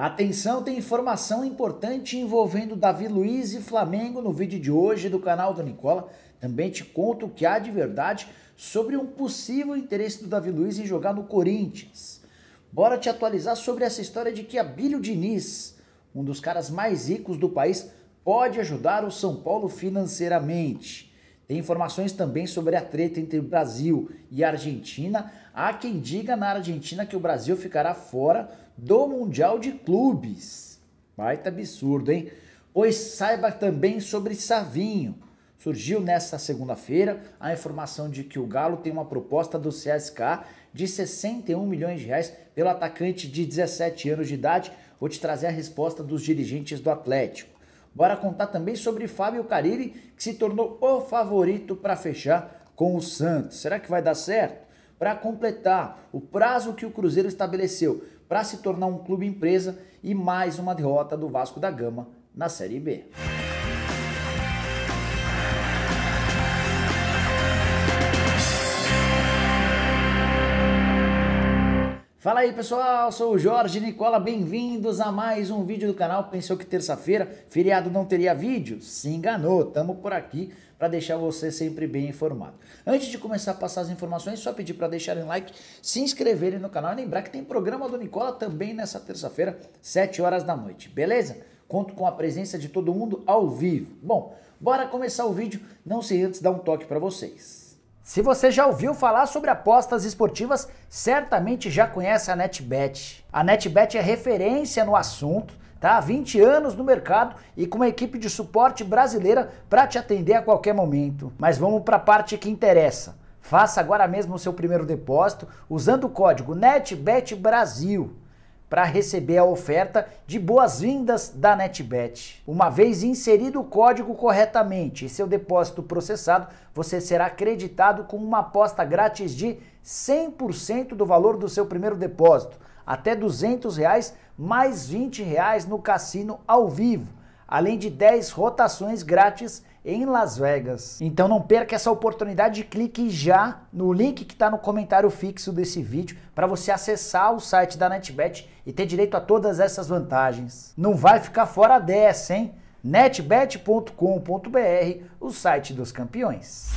Atenção, tem informação importante envolvendo Davi Luiz e Flamengo no vídeo de hoje do canal do Nicola. Também te conto o que há de verdade sobre um possível interesse do Davi Luiz em jogar no Corinthians. Bora te atualizar sobre essa história de que Abílio Diniz, um dos caras mais ricos do país, pode ajudar o São Paulo financeiramente. Tem informações também sobre a treta entre o Brasil e a Argentina. Há quem diga na Argentina que o Brasil ficará fora do Mundial de Clubes. Baita absurdo, hein? Pois saiba também sobre Savinho. Surgiu nesta segunda-feira a informação de que o Galo tem uma proposta do CSK de 61 milhões de reais pelo atacante de 17 anos de idade. Vou te trazer a resposta dos dirigentes do Atlético. Bora contar também sobre Fábio Carilli, que se tornou o favorito para fechar com o Santos. Será que vai dar certo? Para completar o prazo que o Cruzeiro estabeleceu para se tornar um clube empresa e mais uma derrota do Vasco da Gama na Série B. Fala aí pessoal, sou o Jorge Nicola, bem-vindos a mais um vídeo do canal. Pensou que terça-feira, feriado não teria vídeo? Se enganou, tamo por aqui para deixar você sempre bem informado. Antes de começar a passar as informações, só pedir para deixarem like, se inscreverem no canal e lembrar que tem programa do Nicola também nessa terça-feira, 7 horas da noite, beleza? Conto com a presença de todo mundo ao vivo. Bom, bora começar o vídeo, não sei antes dar um toque para vocês. Se você já ouviu falar sobre apostas esportivas, certamente já conhece a NetBet. A NetBet é referência no assunto, tá? Há 20 anos no mercado e com uma equipe de suporte brasileira para te atender a qualquer momento. Mas vamos para a parte que interessa. Faça agora mesmo o seu primeiro depósito usando o código NetBetBrasil para receber a oferta de boas-vindas da NetBet. Uma vez inserido o código corretamente e seu depósito processado, você será acreditado com uma aposta grátis de 100% do valor do seu primeiro depósito, até 200 reais, mais 20 reais no cassino ao vivo, além de 10 rotações grátis em Las Vegas. Então não perca essa oportunidade, clique já no link que está no comentário fixo desse vídeo para você acessar o site da NetBet e ter direito a todas essas vantagens. Não vai ficar fora dessa, hein? netbet.com.br, o site dos campeões.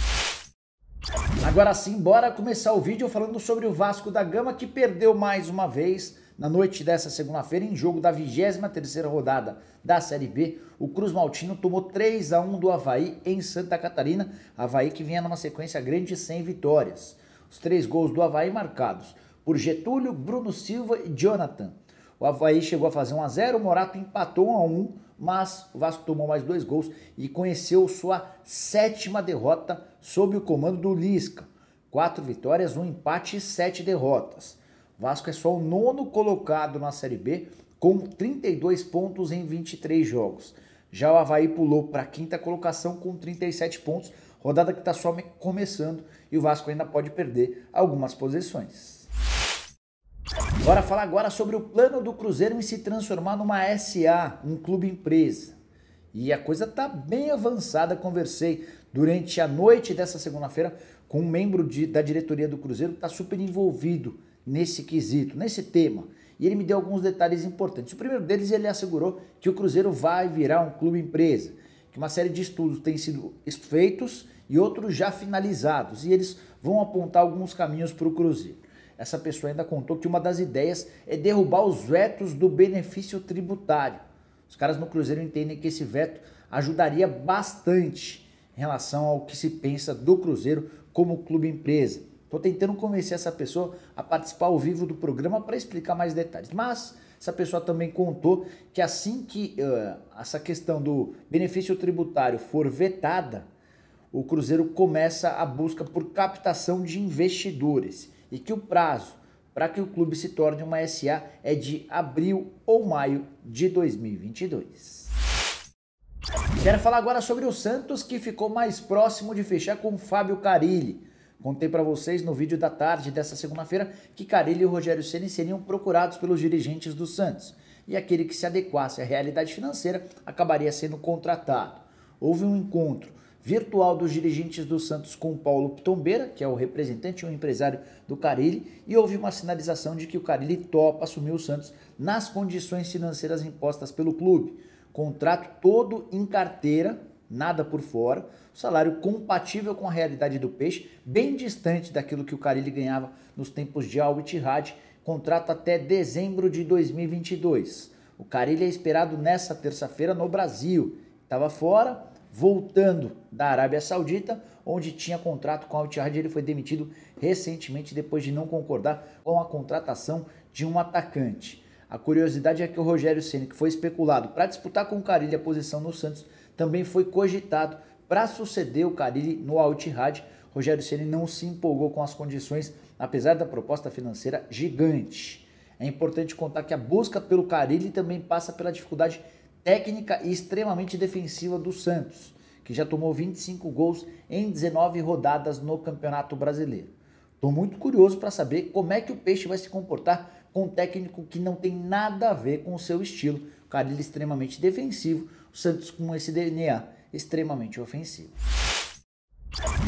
Agora sim, bora começar o vídeo falando sobre o Vasco da Gama que perdeu mais uma vez na noite dessa segunda-feira, em jogo da 23ª rodada da Série B, o Cruz Maltino tomou 3 a 1 do Havaí em Santa Catarina, Havaí que vinha numa sequência grande de 100 vitórias. Os três gols do Havaí marcados por Getúlio, Bruno Silva e Jonathan. O Havaí chegou a fazer 1 a 0, o Morato empatou 1 a 1, mas o Vasco tomou mais dois gols e conheceu sua sétima derrota sob o comando do Lisca. Quatro vitórias, um empate e sete derrotas. Vasco é só o nono colocado na Série B, com 32 pontos em 23 jogos. Já o Havaí pulou para a quinta colocação com 37 pontos, rodada que está só começando e o Vasco ainda pode perder algumas posições. Bora falar agora sobre o plano do Cruzeiro em se transformar numa SA, um clube empresa. E a coisa está bem avançada. Conversei durante a noite dessa segunda-feira com um membro de, da diretoria do Cruzeiro que está super envolvido nesse quesito, nesse tema. E ele me deu alguns detalhes importantes. O primeiro deles, ele assegurou que o Cruzeiro vai virar um clube empresa, que uma série de estudos têm sido feitos e outros já finalizados, e eles vão apontar alguns caminhos para o Cruzeiro. Essa pessoa ainda contou que uma das ideias é derrubar os vetos do benefício tributário. Os caras no Cruzeiro entendem que esse veto ajudaria bastante em relação ao que se pensa do Cruzeiro como clube empresa. Estou tentando convencer essa pessoa a participar ao vivo do programa para explicar mais detalhes. Mas essa pessoa também contou que assim que uh, essa questão do benefício tributário for vetada, o Cruzeiro começa a busca por captação de investidores e que o prazo para que o clube se torne uma SA é de abril ou maio de 2022. Quero falar agora sobre o Santos que ficou mais próximo de fechar com o Fábio Carilli. Contei para vocês no vídeo da tarde dessa segunda-feira que Carilli e Rogério Ceni seriam procurados pelos dirigentes do Santos e aquele que se adequasse à realidade financeira acabaria sendo contratado. Houve um encontro virtual dos dirigentes do Santos com Paulo Pitombeira, que é o representante e o empresário do Carilli, e houve uma sinalização de que o Carilli topa assumir o Santos nas condições financeiras impostas pelo clube. Contrato todo em carteira, nada por fora, salário compatível com a realidade do peixe, bem distante daquilo que o Carilli ganhava nos tempos de Al Ittihad, contrato até dezembro de 2022. O Carilli é esperado nessa terça-feira no Brasil. Estava fora, voltando da Arábia Saudita, onde tinha contrato com a Al-Ittihad, ele foi demitido recentemente depois de não concordar com a contratação de um atacante. A curiosidade é que o Rogério Ceni, que foi especulado para disputar com o Carilli a posição no Santos, também foi cogitado para suceder o Carilli no Al-Ittihad. Rogério Ceni não se empolgou com as condições, apesar da proposta financeira gigante. É importante contar que a busca pelo Carilli também passa pela dificuldade técnica e extremamente defensiva do Santos, que já tomou 25 gols em 19 rodadas no Campeonato Brasileiro. Estou muito curioso para saber como é que o Peixe vai se comportar com um técnico que não tem nada a ver com o seu estilo. O Carilli é extremamente defensivo, o Santos com esse DNA extremamente ofensivo.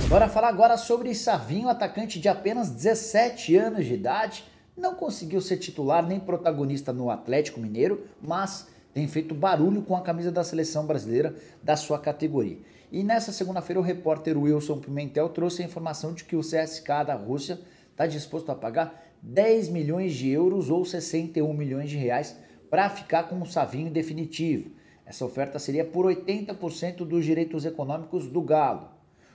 Bora falar agora sobre Savinho, atacante de apenas 17 anos de idade. Não conseguiu ser titular nem protagonista no Atlético Mineiro, mas tem feito barulho com a camisa da seleção brasileira da sua categoria. E nessa segunda-feira o repórter Wilson Pimentel trouxe a informação de que o CSK da Rússia está disposto a pagar 10 milhões de euros ou 61 milhões de reais para ficar com o Savinho definitivo. Essa oferta seria por 80% dos direitos econômicos do Galo.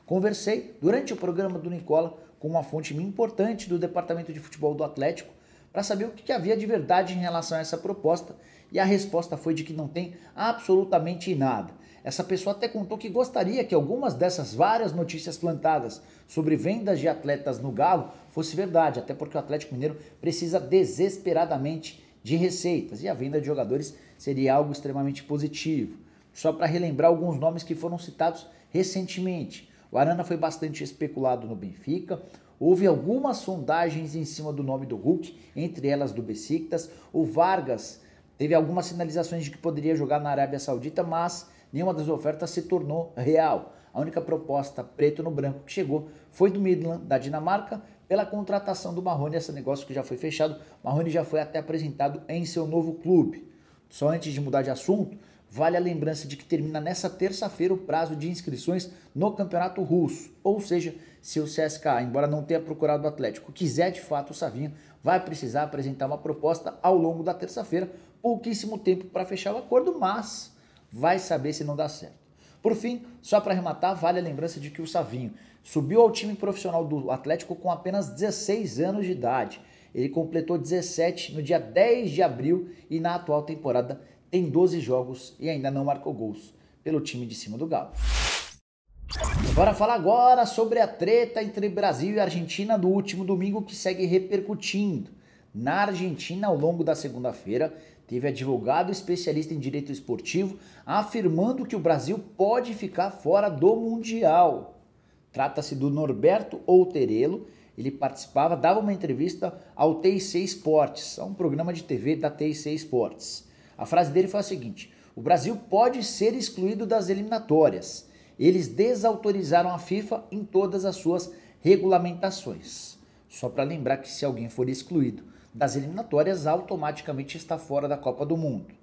Conversei durante o programa do Nicola com uma fonte importante do departamento de futebol do Atlético para saber o que havia de verdade em relação a essa proposta e a resposta foi de que não tem absolutamente nada. Essa pessoa até contou que gostaria que algumas dessas várias notícias plantadas sobre vendas de atletas no Galo fosse verdade, até porque o Atlético Mineiro precisa desesperadamente de receitas e a venda de jogadores seria algo extremamente positivo. Só para relembrar alguns nomes que foram citados recentemente. O Arana foi bastante especulado no Benfica, Houve algumas sondagens em cima do nome do Hulk, entre elas do Besiktas. O Vargas Teve algumas sinalizações de que poderia jogar na Arábia Saudita, mas nenhuma das ofertas se tornou real. A única proposta preto no branco que chegou foi do Midland, da Dinamarca, pela contratação do Marrone, esse negócio que já foi fechado. Marrone já foi até apresentado em seu novo clube. Só antes de mudar de assunto, vale a lembrança de que termina nessa terça-feira o prazo de inscrições no Campeonato Russo. Ou seja, se o CSKA, embora não tenha procurado o Atlético, quiser de fato o Savinho, vai precisar apresentar uma proposta ao longo da terça-feira pouquíssimo tempo para fechar o acordo, mas vai saber se não dá certo. Por fim, só para arrematar, vale a lembrança de que o Savinho subiu ao time profissional do Atlético com apenas 16 anos de idade. Ele completou 17 no dia 10 de abril e na atual temporada tem 12 jogos e ainda não marcou gols pelo time de cima do Galo. Bora falar agora sobre a treta entre Brasil e Argentina do último domingo que segue repercutindo. Na Argentina, ao longo da segunda-feira, teve advogado especialista em direito esportivo afirmando que o Brasil pode ficar fora do Mundial. Trata-se do Norberto Outerelo. Ele participava, dava uma entrevista ao TIC Esportes, a um programa de TV da TIC Esportes. A frase dele foi a seguinte: O Brasil pode ser excluído das eliminatórias. Eles desautorizaram a FIFA em todas as suas regulamentações. Só para lembrar que se alguém for excluído das eliminatórias, automaticamente está fora da Copa do Mundo.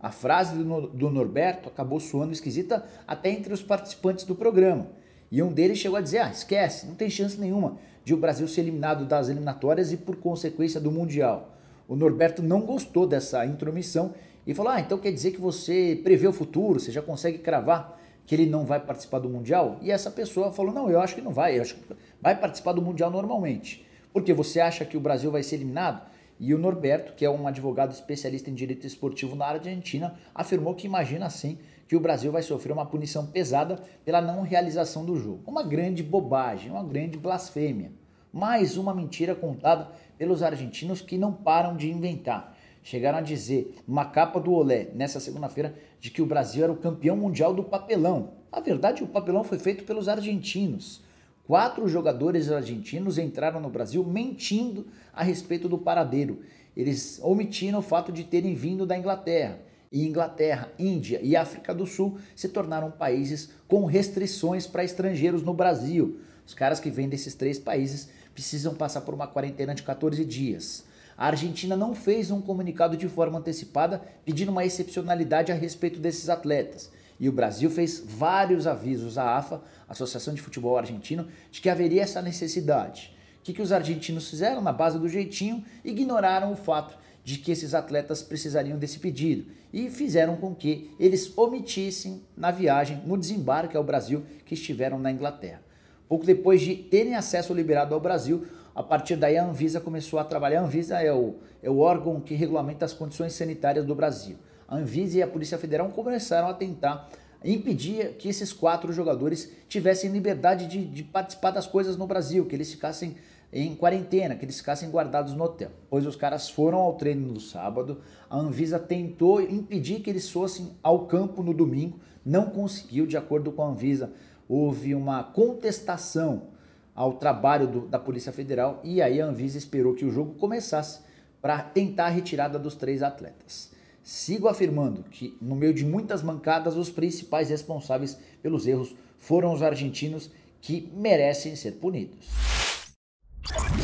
A frase do Norberto acabou soando esquisita até entre os participantes do programa. E um deles chegou a dizer: ah, esquece, não tem chance nenhuma de o Brasil ser eliminado das eliminatórias e, por consequência, do Mundial. O Norberto não gostou dessa intromissão e falou: ah, então quer dizer que você prevê o futuro, você já consegue cravar que ele não vai participar do Mundial? E essa pessoa falou: não, eu acho que não vai, eu acho que vai participar do Mundial normalmente. Porque você acha que o Brasil vai ser eliminado? E o Norberto, que é um advogado especialista em direito esportivo na Argentina, afirmou que imagina assim que o Brasil vai sofrer uma punição pesada pela não realização do jogo. Uma grande bobagem, uma grande blasfêmia. Mais uma mentira contada pelos argentinos que não param de inventar. Chegaram a dizer, uma capa do Olé, nessa segunda-feira, de que o Brasil era o campeão mundial do papelão. Na verdade, o papelão foi feito pelos argentinos. Quatro jogadores argentinos entraram no Brasil mentindo a respeito do paradeiro. Eles omitiram o fato de terem vindo da Inglaterra. E Inglaterra, Índia e África do Sul se tornaram países com restrições para estrangeiros no Brasil. Os caras que vêm desses três países precisam passar por uma quarentena de 14 dias. A Argentina não fez um comunicado de forma antecipada pedindo uma excepcionalidade a respeito desses atletas. E o Brasil fez vários avisos à AFA, Associação de Futebol Argentino, de que haveria essa necessidade. O que, que os argentinos fizeram na base do jeitinho? Ignoraram o fato de que esses atletas precisariam desse pedido e fizeram com que eles omitissem na viagem, no desembarque ao Brasil, que estiveram na Inglaterra. Pouco depois de terem acesso liberado ao Brasil, a partir daí a Anvisa começou a trabalhar. A Anvisa é o, é o órgão que regulamenta as condições sanitárias do Brasil. A Anvisa e a Polícia Federal começaram a tentar impedir que esses quatro jogadores tivessem liberdade de, de participar das coisas no Brasil, que eles ficassem em quarentena, que eles ficassem guardados no hotel. Pois os caras foram ao treino no sábado, a Anvisa tentou impedir que eles fossem ao campo no domingo, não conseguiu, de acordo com a Anvisa, houve uma contestação ao trabalho do, da Polícia Federal e aí a Anvisa esperou que o jogo começasse para tentar a retirada dos três atletas. Sigo afirmando que, no meio de muitas mancadas, os principais responsáveis pelos erros foram os argentinos que merecem ser punidos.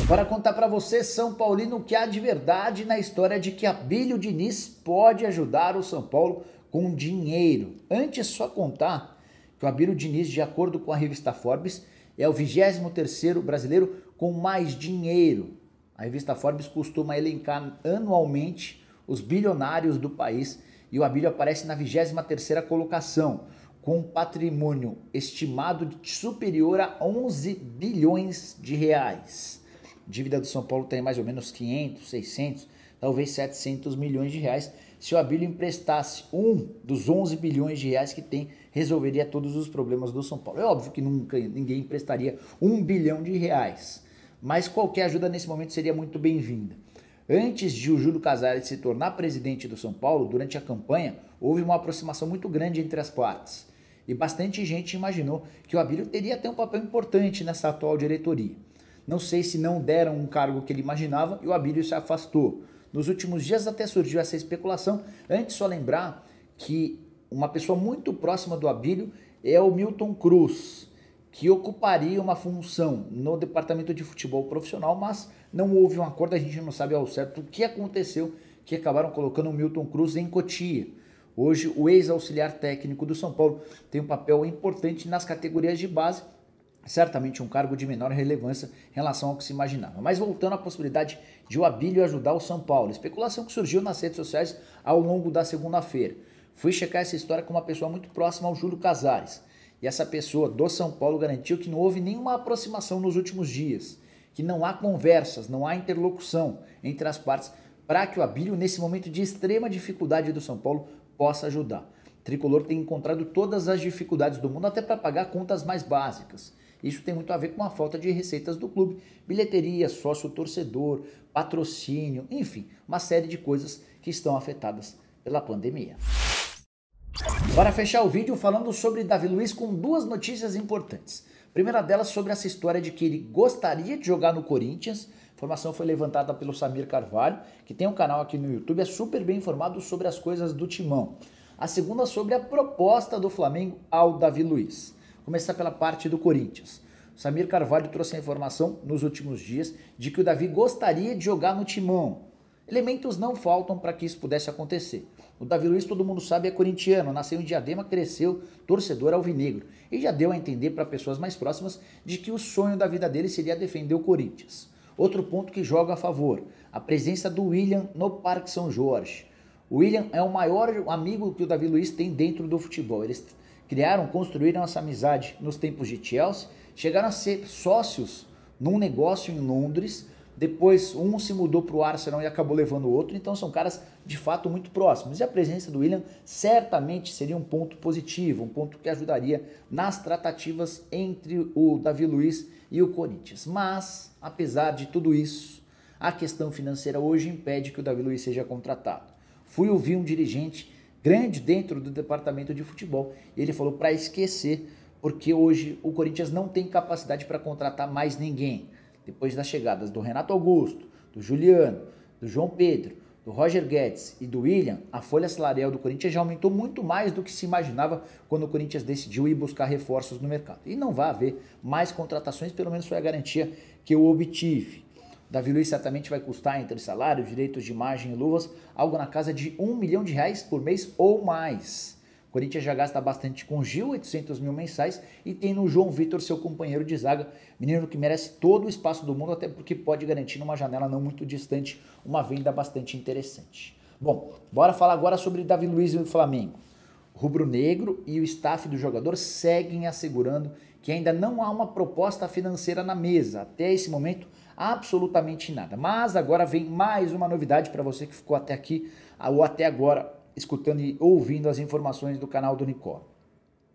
Para contar para você, São Paulino, o que há de verdade na história de que Abílio Diniz pode ajudar o São Paulo com dinheiro. Antes, só contar que o Abílio Diniz, de acordo com a revista Forbes, é o 23º brasileiro com mais dinheiro. A revista Forbes costuma elencar anualmente os bilionários do país e o Abílio aparece na 23ª colocação, com um patrimônio estimado superior a 11 bilhões de reais. A dívida do São Paulo tem mais ou menos 500, 600, talvez 700 milhões de reais se o Abílio emprestasse um dos 11 bilhões de reais que tem, resolveria todos os problemas do São Paulo. É óbvio que nunca ninguém emprestaria um bilhão de reais, mas qualquer ajuda nesse momento seria muito bem-vinda. Antes de o Júlio Casares se tornar presidente do São Paulo, durante a campanha, houve uma aproximação muito grande entre as partes. E bastante gente imaginou que o Abílio teria até um papel importante nessa atual diretoria. Não sei se não deram um cargo que ele imaginava e o Abílio se afastou. Nos últimos dias até surgiu essa especulação. Antes, só lembrar que uma pessoa muito próxima do Abílio é o Milton Cruz, que ocuparia uma função no departamento de futebol profissional, mas não houve um acordo, a gente não sabe ao certo o que aconteceu, que acabaram colocando o Milton Cruz em Cotia. Hoje, o ex-auxiliar técnico do São Paulo tem um papel importante nas categorias de base certamente um cargo de menor relevância em relação ao que se imaginava. Mas voltando à possibilidade de o Abílio ajudar o São Paulo, especulação que surgiu nas redes sociais ao longo da segunda-feira. Fui checar essa história com uma pessoa muito próxima ao Júlio Casares. E essa pessoa do São Paulo garantiu que não houve nenhuma aproximação nos últimos dias, que não há conversas, não há interlocução entre as partes para que o Abílio, nesse momento de extrema dificuldade do São Paulo, possa ajudar. O Tricolor tem encontrado todas as dificuldades do mundo até para pagar contas mais básicas. Isso tem muito a ver com a falta de receitas do clube, bilheteria, sócio torcedor, patrocínio, enfim, uma série de coisas que estão afetadas pela pandemia. Para fechar o vídeo falando sobre Davi Luiz com duas notícias importantes. Primeira delas sobre essa história de que ele gostaria de jogar no Corinthians. Informação foi levantada pelo Samir Carvalho, que tem um canal aqui no YouTube, é super bem informado sobre as coisas do Timão. A segunda sobre a proposta do Flamengo ao Davi Luiz. Começar pela parte do Corinthians. Samir Carvalho trouxe a informação nos últimos dias de que o Davi gostaria de jogar no timão. Elementos não faltam para que isso pudesse acontecer. O Davi Luiz, todo mundo sabe, é corintiano, nasceu em Diadema, cresceu torcedor alvinegro e já deu a entender para pessoas mais próximas de que o sonho da vida dele seria defender o Corinthians. Outro ponto que joga a favor, a presença do William no Parque São Jorge. O William é o maior amigo que o Davi Luiz tem dentro do futebol. Eles criaram, construíram essa amizade nos tempos de Chelsea, chegaram a ser sócios num negócio em Londres. Depois um se mudou para o Arsenal e acabou levando o outro, então são caras de fato muito próximos. E a presença do William certamente seria um ponto positivo, um ponto que ajudaria nas tratativas entre o Davi Luiz e o Corinthians. Mas, apesar de tudo isso, a questão financeira hoje impede que o Davi Luiz seja contratado. Fui ouvir um dirigente grande dentro do departamento de futebol. E ele falou para esquecer, porque hoje o Corinthians não tem capacidade para contratar mais ninguém. Depois das chegadas do Renato Augusto, do Juliano, do João Pedro, do Roger Guedes e do William, a folha salarial do Corinthians já aumentou muito mais do que se imaginava quando o Corinthians decidiu ir buscar reforços no mercado. E não vai haver mais contratações, pelo menos foi a garantia que eu obtive. Davi Luiz certamente vai custar entre salário, direitos de imagem e luvas algo na casa de um milhão de reais por mês ou mais. Corinthians já gasta bastante com Gil, 800 mil mensais, e tem no João Vitor, seu companheiro de zaga, menino que merece todo o espaço do mundo, até porque pode garantir numa janela não muito distante uma venda bastante interessante. Bom, bora falar agora sobre Davi Luiz e o Flamengo. O Rubro Negro e o staff do jogador seguem assegurando que ainda não há uma proposta financeira na mesa. Até esse momento, absolutamente nada. Mas agora vem mais uma novidade para você que ficou até aqui ou até agora escutando e ouvindo as informações do canal do Nicola.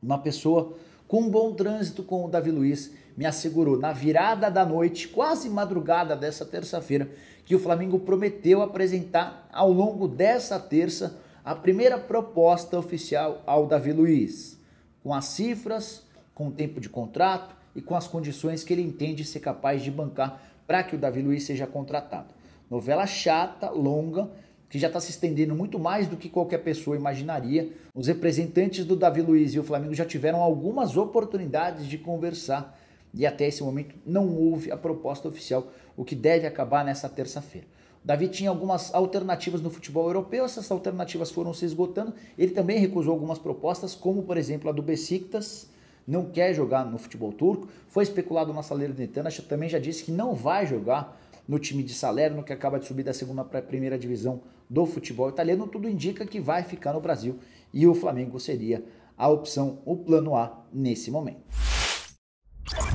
Uma pessoa com um bom trânsito com o Davi Luiz me assegurou na virada da noite, quase madrugada dessa terça-feira, que o Flamengo prometeu apresentar ao longo dessa terça a primeira proposta oficial ao Davi Luiz, com as cifras, com o tempo de contrato e com as condições que ele entende ser capaz de bancar para que o Davi Luiz seja contratado. Novela chata, longa, que já está se estendendo muito mais do que qualquer pessoa imaginaria. Os representantes do Davi Luiz e o Flamengo já tiveram algumas oportunidades de conversar e até esse momento não houve a proposta oficial, o que deve acabar nessa terça-feira. Davi tinha algumas alternativas no futebol europeu, essas alternativas foram se esgotando. Ele também recusou algumas propostas, como por exemplo a do Besiktas, não quer jogar no futebol turco. Foi especulado na Salernitana, também já disse que não vai jogar no time de Salerno, que acaba de subir da segunda para a primeira divisão do futebol italiano. Tudo indica que vai ficar no Brasil e o Flamengo seria a opção, o plano A nesse momento.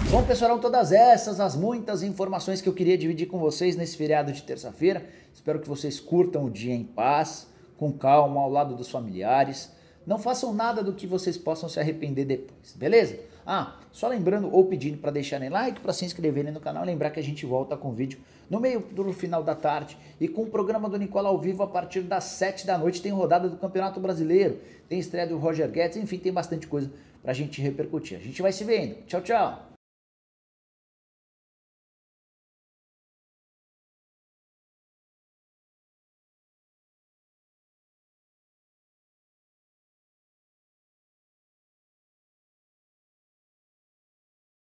Bom, pessoal, eram todas essas as muitas informações que eu queria dividir com vocês nesse feriado de terça-feira. Espero que vocês curtam o dia em paz, com calma, ao lado dos familiares. Não façam nada do que vocês possam se arrepender depois, beleza? Ah, só lembrando ou pedindo para deixarem like, para se inscreverem no canal, lembrar que a gente volta com vídeo no meio do final da tarde e com o programa do Nicola ao vivo a partir das 7 da noite. Tem rodada do Campeonato Brasileiro, tem estreia do Roger Guedes, enfim, tem bastante coisa para a gente repercutir. A gente vai se vendo. Tchau, tchau.